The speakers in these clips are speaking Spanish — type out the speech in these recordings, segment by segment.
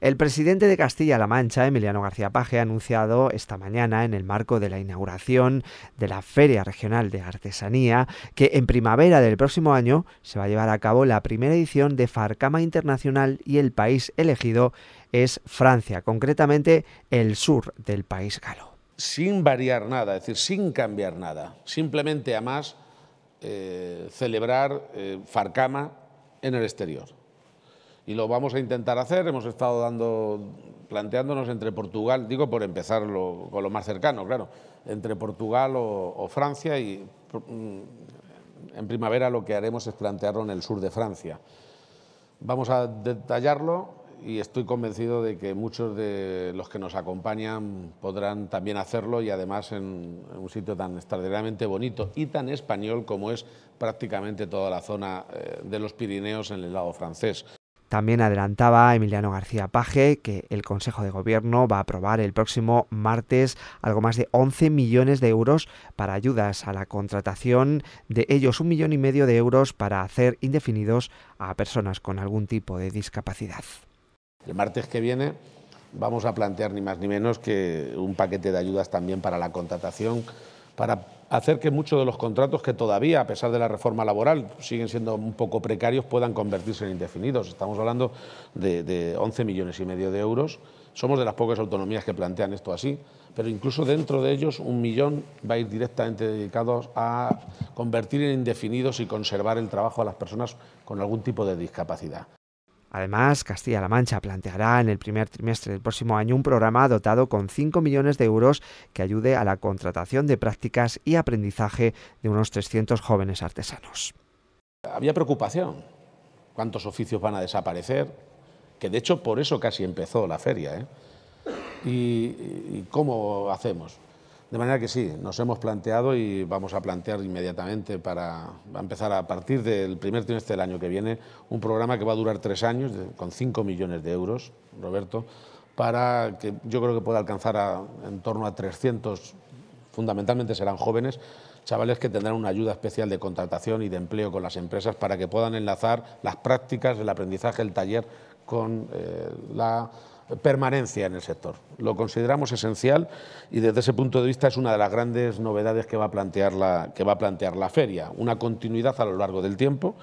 El presidente de Castilla-La Mancha, Emiliano García Paje, ha anunciado esta mañana, en el marco de la inauguración de la Feria Regional de Artesanía, que en primavera del próximo año se va a llevar a cabo la primera edición de Farcama Internacional y el país elegido es Francia, concretamente el sur del país galo. Sin variar nada, es decir, sin cambiar nada, simplemente a más eh, celebrar eh, Farcama en el exterior y lo vamos a intentar hacer. Hemos estado dando, planteándonos entre Portugal, digo por empezar con lo más cercano, claro, entre Portugal o, Francia y mm, en primavera lo que haremos es plantearlo en el sur de Francia. Vamos a detallarlo y estoy convencido de que muchos de los que nos acompañan podrán también hacerlo y además en, un sitio tan extraordinariamente bonito y tan español como es prácticamente toda la zona eh, de los Pirineos en el lado francés. También adelantaba Emiliano García Paje que el Consejo de Gobierno va a aprobar el próximo martes algo más de 11 millones de euros para ayudas a la contratación, de ellos un millón y medio de euros para hacer indefinidos a personas con algún tipo de discapacidad. El martes que viene vamos a plantear ni más ni menos que un paquete de ayudas también para la contratación para hacer que muchos de los contratos que todavía, a pesar de la reforma laboral, siguen siendo un poco precarios, puedan convertirse en indefinidos. Estamos hablando de, 11 millones y medio de euros. Somos de las pocas autonomías que plantean esto así, pero incluso dentro de ellos un millón va a ir directamente dedicado a convertir en indefinidos y conservar el trabajo a las personas con algún tipo de discapacidad. Además, Castilla-La Mancha planteará en el primer trimestre del próximo año un programa dotado con 5 millones de euros que ayude a la contratación de prácticas y aprendizaje de unos 300 jóvenes artesanos. Había preocupación. ¿Cuántos oficios van a desaparecer? Que de hecho por eso casi empezó la feria. ¿eh? ¿Y cómo hacemos? De manera que sí, nos hemos planteado y vamos a plantear inmediatamente para empezar a partir del primer trimestre del año que viene un programa que va a durar tres años con cinco millones de euros, Roberto, para que yo creo que pueda alcanzar en torno a 300, fundamentalmente serán jóvenes, chavales que tendrán una ayuda especial de contratación y de empleo con las empresas para que puedan enlazar las prácticas, el aprendizaje, el taller con eh, la permanencia en el sector. Lo consideramos esencial y desde ese punto de vista es una de las grandes novedades que va a plantear la, que va a plantear la feria, una continuidad a lo largo del tiempo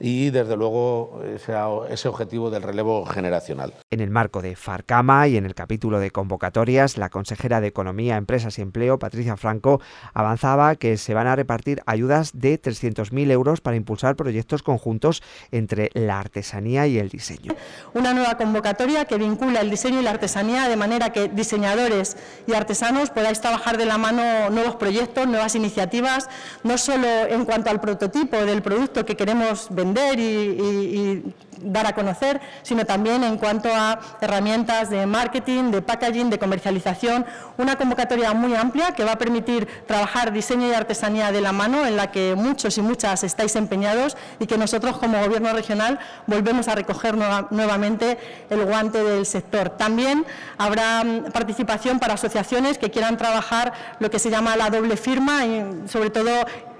y desde luego ese, objetivo del relevo generacional. En el marco de Farcama y en el capítulo de convocatorias, la consejera de Economía, Empresas y Empleo, Patricia Franco, avanzaba que se van a repartir ayudas de 300.000 euros para impulsar proyectos conjuntos entre la artesanía y el diseño. Una nueva convocatoria que vincula el diseño y la artesanía de manera que diseñadores y artesanos podáis trabajar de la mano nuevos proyectos, nuevas iniciativas, no solo en cuanto al prototipo del producto que queremos vender, y, dar a conocer, sino también en cuanto a herramientas de marketing, de packaging, de comercialización, una convocatoria muy amplia que va a permitir trabajar diseño y artesanía de la mano, en la que muchos y muchas estáis empeñados y que nosotros como Gobierno regional volvemos a recoger nuevamente el guante del sector. También habrá mm, participación para asociaciones que quieran trabajar lo que se llama la doble firma y sobre todo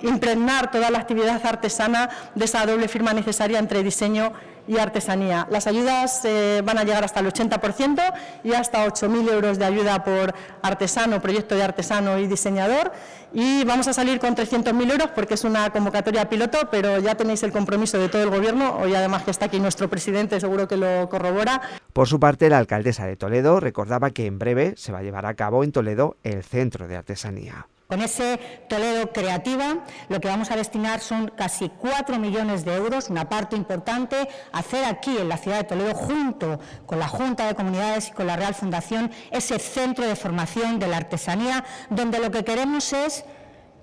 impregnar toda la actividad artesana de esa doble firma necesaria entre diseño y artesanía. Las ayudas eh, van a llegar hasta el 80% y hasta 8.000 euros de ayuda por artesano, proyecto de artesano y diseñador. Y vamos a salir con 300.000 euros porque es una convocatoria piloto, pero ya tenéis el compromiso de todo el Gobierno, hoy además que está aquí nuestro presidente, seguro que lo corrobora. Por su parte, la alcaldesa de Toledo recordaba que en breve se va a llevar a cabo en Toledo el Centro de Artesanía. Con ese Toledo Creativa lo que vamos a destinar son casi 4 millones de euros, una parte importante, hacer aquí en la ciudad de Toledo, junto con la Junta de Comunidades y con la Real Fundación, ese centro de formación de la artesanía, donde lo que queremos es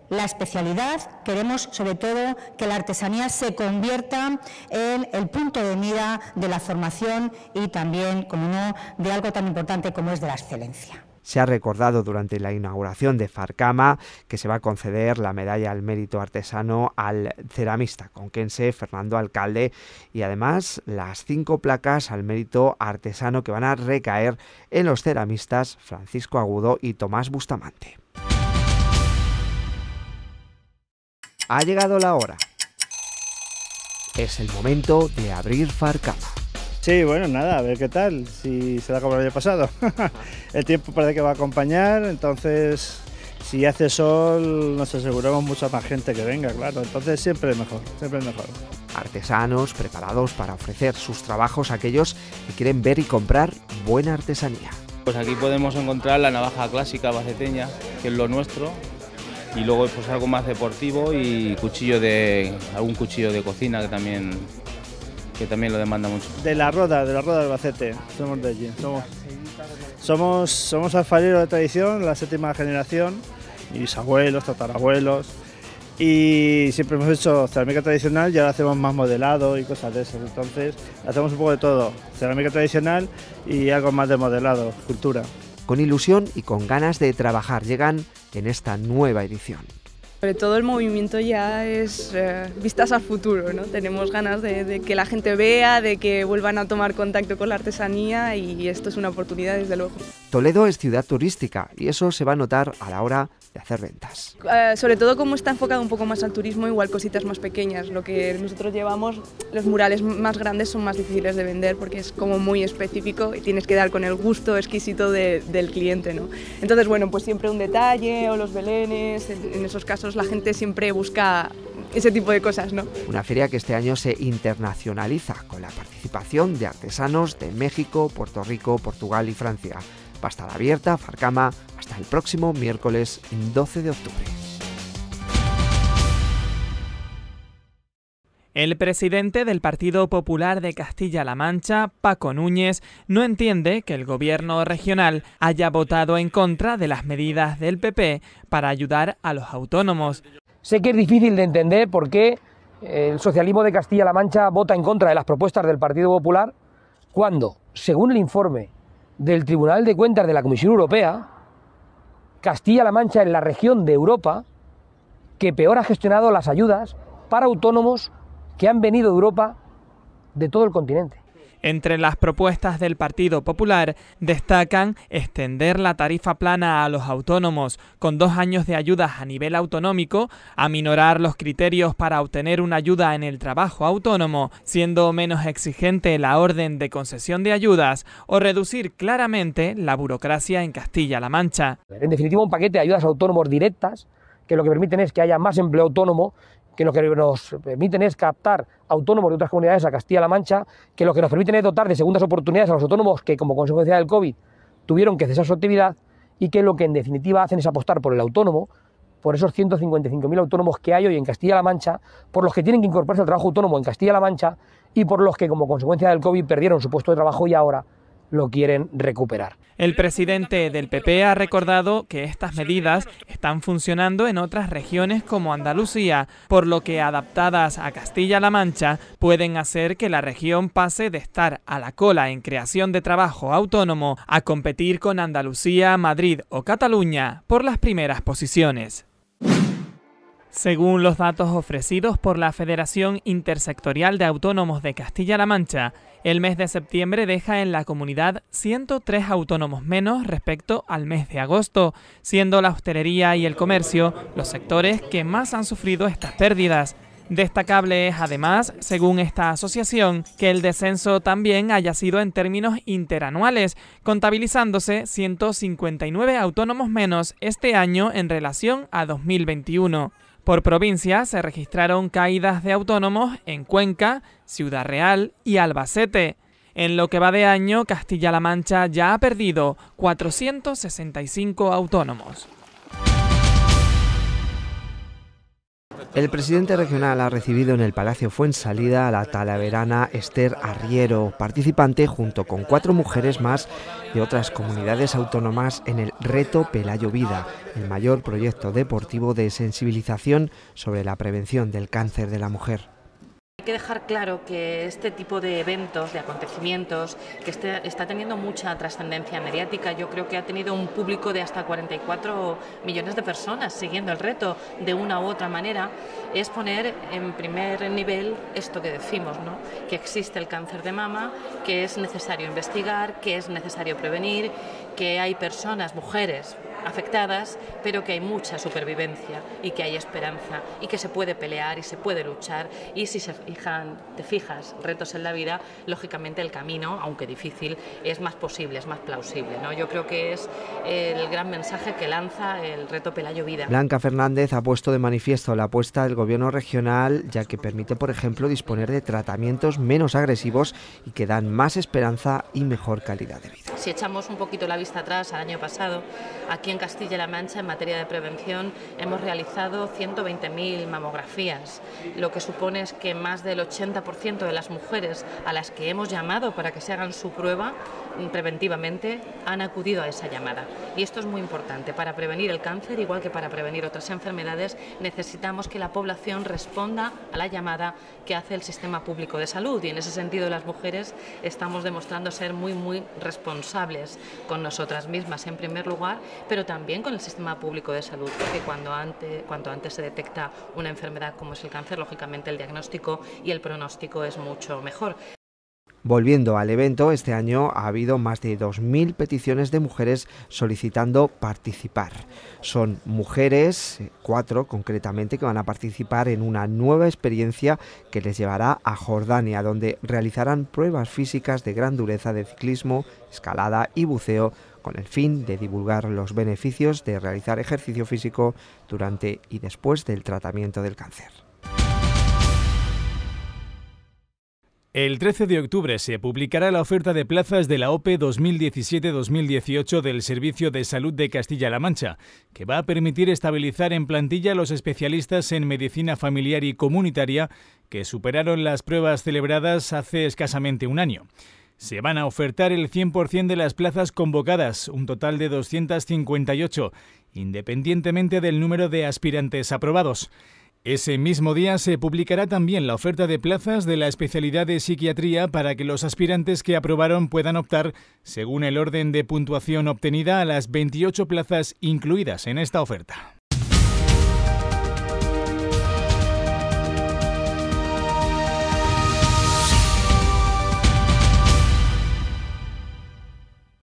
la especialidad, queremos sobre todo que la artesanía se convierta en el punto de mira de la formación y también, como no, de algo tan importante como es de la excelencia. Se ha recordado durante la inauguración de Farcama que se va a conceder la medalla al mérito artesano al ceramista conquense Fernando Alcalde y además las cinco placas al mérito artesano que van a recaer en los ceramistas Francisco Agudo y Tomás Bustamante. Ha llegado la hora. Es el momento de abrir Farcama Sí, bueno, nada, a ver qué tal, si se da como el año pasado. el tiempo parece que va a acompañar, entonces si hace sol nos aseguramos mucha más gente que venga, claro, entonces siempre es mejor, siempre es mejor. Artesanos preparados para ofrecer sus trabajos a aquellos que quieren ver y comprar buena artesanía. Pues aquí podemos encontrar la navaja clásica baceteña, que es lo nuestro, y luego pues algo más deportivo y cuchillo de algún cuchillo de cocina que también que también lo demanda mucho. De la Roda, de la Roda del Bacete, somos de allí. Somos, somos, somos alfareros de tradición, la séptima generación, mis abuelos, tatarabuelos, y siempre hemos hecho cerámica tradicional y ahora hacemos más modelado y cosas de esas. Entonces hacemos un poco de todo, cerámica tradicional y algo más de modelado, cultura. Con ilusión y con ganas de trabajar llegan en esta nueva edición. Sobre todo el movimiento ya es eh, vistas al futuro, ¿no? Tenemos ganas de, de, que la gente vea, de que vuelvan a tomar contacto con la artesanía y esto es una oportunidad desde luego. Toledo es ciudad turística y eso se va a notar a la hora de hacer ventas. Uh, sobre todo como está enfocado un poco más al turismo, igual cositas más pequeñas. Lo que nosotros llevamos, los murales más grandes son más difíciles de vender porque es como muy específico y tienes que dar con el gusto exquisito de, del cliente. ¿no? Entonces, bueno, pues siempre un detalle o los belenes, en, en esos casos la gente siempre busca ese tipo de cosas, ¿no? Una feria que este año se internacionaliza con la participación de artesanos de México, Puerto Rico, Portugal y Francia. Va a estar abierta, Farcama, hasta el próximo miércoles 12 de octubre. El presidente del Partido Popular de Castilla-La Mancha, Paco Núñez, no entiende que el gobierno regional haya votado en contra de las medidas del PP para ayudar a los autónomos. Sé que es difícil de entender por qué el socialismo de Castilla-La Mancha vota en contra de las propuestas del Partido Popular cuando, según el informe del Tribunal de Cuentas de la Comisión Europea, Castilla-La Mancha es la región de Europa que peor ha gestionado las ayudas para autónomos que han venido de Europa de todo el continente. Entre las propuestas del Partido Popular destacan extender la tarifa plana a los autónomos con dos años de ayudas a nivel autonómico, aminorar los criterios para obtener una ayuda en el trabajo autónomo, siendo menos exigente la orden de concesión de ayudas o reducir claramente la burocracia en Castilla-La Mancha. En definitiva, un paquete de ayudas autónomos directas que lo que permiten es que haya más empleo autónomo que lo que nos permiten es captar autónomos de otras comunidades a Castilla-La Mancha, que lo que nos permiten es dotar de segundas oportunidades a los autónomos que como consecuencia del COVID tuvieron que cesar su actividad y que lo que en definitiva hacen es apostar por el autónomo, por esos 155.000 autónomos que hay hoy en Castilla-La Mancha, por los que tienen que incorporarse al trabajo autónomo en Castilla-La Mancha y por los que como consecuencia del COVID perdieron su puesto de trabajo y ahora lo quieren recuperar. El presidente del PP ha recordado que estas medidas están funcionando en otras regiones como Andalucía, por lo que adaptadas a Castilla-La Mancha pueden hacer que la región pase de estar a la cola en creación de trabajo autónomo a competir con Andalucía, Madrid o Cataluña por las primeras posiciones. Según los datos ofrecidos por la Federación Intersectorial de Autónomos de Castilla-La Mancha, el mes de septiembre deja en la comunidad 103 autónomos menos respecto al mes de agosto, siendo la hostelería y el comercio los sectores que más han sufrido estas pérdidas. Destacable es además, según esta asociación, que el descenso también haya sido en términos interanuales, contabilizándose 159 autónomos menos este año en relación a 2021. Por provincia se registraron caídas de autónomos en Cuenca, Ciudad Real y Albacete. En lo que va de año, Castilla-La Mancha ya ha perdido 465 autónomos. El presidente regional ha recibido en el Palacio Fuensalida a la talaverana Esther Arriero, participante junto con cuatro mujeres más de otras comunidades autónomas en el Reto Pelayo Vida, el mayor proyecto deportivo de sensibilización sobre la prevención del cáncer de la mujer. Que dejar claro que este tipo de eventos, de acontecimientos, que este, está teniendo mucha trascendencia mediática, yo creo que ha tenido un público de hasta 44 millones de personas siguiendo el reto de una u otra manera, es poner en primer nivel esto que decimos, ¿no? que existe el cáncer de mama, que es necesario investigar, que es necesario prevenir, que hay personas, mujeres, afectadas, pero que hay mucha supervivencia y que hay esperanza y que se puede pelear y se puede luchar y si se fijan, te fijas retos en la vida, lógicamente el camino, aunque difícil, es más posible, es más plausible. ¿no? Yo creo que es el gran mensaje que lanza el reto Pelayo Vida. Blanca Fernández ha puesto de manifiesto la apuesta del gobierno regional, ya que permite, por ejemplo, disponer de tratamientos menos agresivos y que dan más esperanza y mejor calidad de vida. Si echamos un poquito la vista atrás al año pasado, aquí en Castilla-La Mancha, en materia de prevención, hemos realizado 120.000 mamografías, lo que supone es que más del 80% de las mujeres a las que hemos llamado para que se hagan su prueba preventivamente han acudido a esa llamada. Y esto es muy importante. Para prevenir el cáncer, igual que para prevenir otras enfermedades, necesitamos que la población responda a la llamada que hace el sistema público de salud. Y en ese sentido, las mujeres estamos demostrando ser muy, muy responsables con nosotras mismas, en primer lugar, pero también con el sistema público de salud, porque cuando antes, cuanto antes se detecta una enfermedad como es el cáncer, lógicamente el diagnóstico y el pronóstico es mucho mejor. Volviendo al evento, este año ha habido más de 2.000 peticiones de mujeres solicitando participar. Son mujeres, cuatro concretamente, que van a participar en una nueva experiencia que les llevará a Jordania, donde realizarán pruebas físicas de gran dureza de ciclismo, escalada y buceo con el fin de divulgar los beneficios de realizar ejercicio físico durante y después del tratamiento del cáncer. El 13 de octubre se publicará la oferta de plazas de la OPE 2017-2018 del Servicio de Salud de Castilla-La Mancha, que va a permitir estabilizar en plantilla a los especialistas en medicina familiar y comunitaria que superaron las pruebas celebradas hace escasamente un año. Se van a ofertar el 100% de las plazas convocadas, un total de 258, independientemente del número de aspirantes aprobados. Ese mismo día se publicará también la oferta de plazas de la especialidad de psiquiatría para que los aspirantes que aprobaron puedan optar, según el orden de puntuación obtenida, a las 28 plazas incluidas en esta oferta.